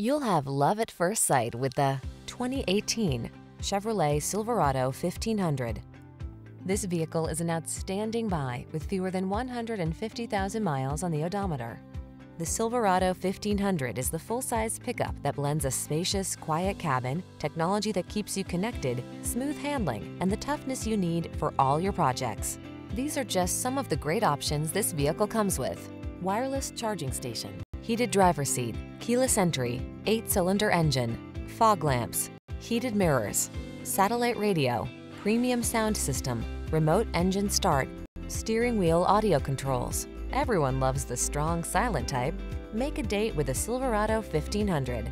You'll have love at first sight with the 2018 Chevrolet Silverado 1500. This vehicle is an outstanding buy with fewer than 150,000 miles on the odometer. The Silverado 1500 is the full-size pickup that blends a spacious, quiet cabin, technology that keeps you connected, smooth handling, and the toughness you need for all your projects. These are just some of the great options this vehicle comes with. Wireless charging station, heated driver seat, keyless entry, eight-cylinder engine, fog lamps, heated mirrors, satellite radio, premium sound system, remote engine start, steering wheel audio controls. Everyone loves the strong silent type. Make a date with a Silverado 1500.